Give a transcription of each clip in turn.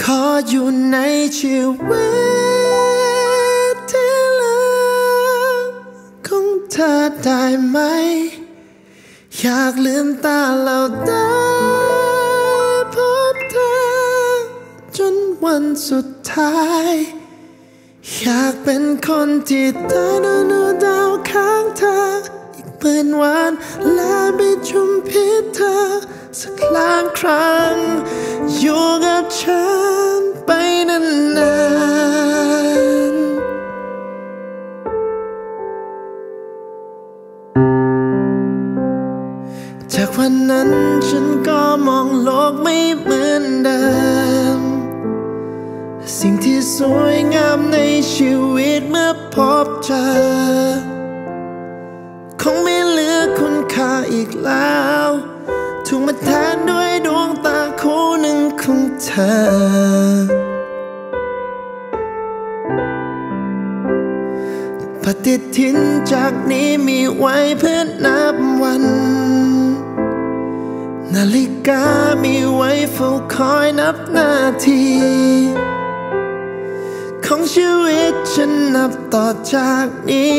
ขออยู่ในชีวิตที่เหลือของเธอได้ไหม อยากลืมตาเราได้พบเธอ จนวันสุดท้าย อยากเป็นคนที่ตาดูนูดาวข้างเธอ อีกเป็นวันและไปชุมพิษเธอ สักล้านครั้ง อยู่กับฉันไปนานๆ จากวันนั้นฉันก็มองโลกไม่เหมือนเดิม สิ่งที่สวยงามในชีวิตเมื่อพบเจอ คงไม่เหลือคุณค่าอีกแล้ว มาแทนด้วยดวงตาคู่หนึ่งของเธอปฏิทินจากนี้มีไว้เพื่อนับวัน นาฬิกามีไว้เฝ้าคอยนับนาที ของชีวิตฉันนับต่อจากนี้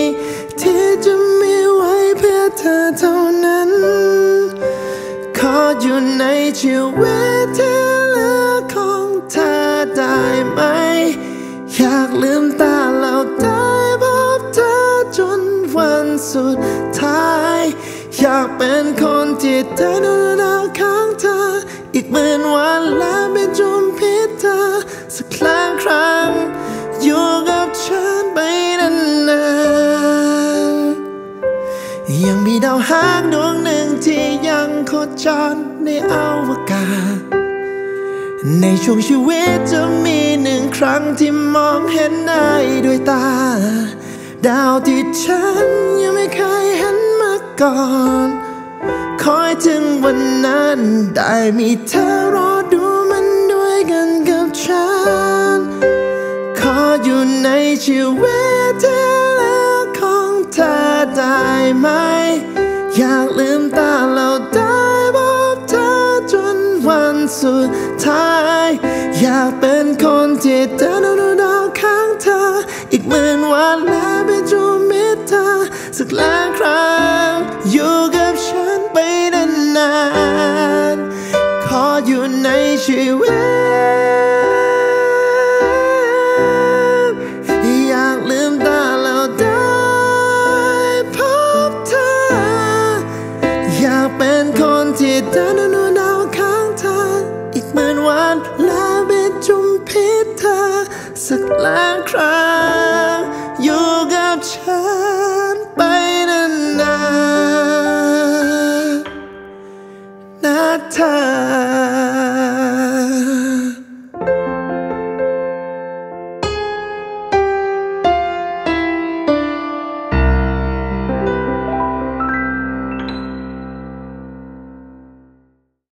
ที่จะมีไว้เพื่อเธอเท่านั้น อยู่ในชีวิตที่เหลือของเธอได้ไหม อยากลืมตาเราได้พบเธอจนวันสุดท้าย อยากเป็นคนที่เธอดูดาข้างเธอ อีกหมื่นวันและเป็นจุมพิษเธอ สักครั้งครั้งอยู่กับฉัน จรในอวกาศ ในช่วงชีวิตจะมีหนึ่งครั้งที่มองเห็นได้ด้วยตา ดาวที่ฉันยังไม่เคยเห็นมาก่อน คอยถึงวันนั้นได้มีเธอรอดูมันด้วยกันกับฉัน ขออยู่ในชีวิตที่เหลือของเธอได้ไหม อยากลืมตาเราได้ สุดท้าย อยากเป็นคนที่เธอดูดาวข้างเธอ อีกหมื่นวันและเป็นจูมิตเธอสักล้านครั้งอยู่กับฉันไปนานๆขออยู่ในชีวิตอยากลืมตาเราได้พบเธออยากเป็นคนที่เดินดู หวานและเป็นจุมพิษเธอสักล้านครั้งอยู่กับฉันไปนานๆนะเธอ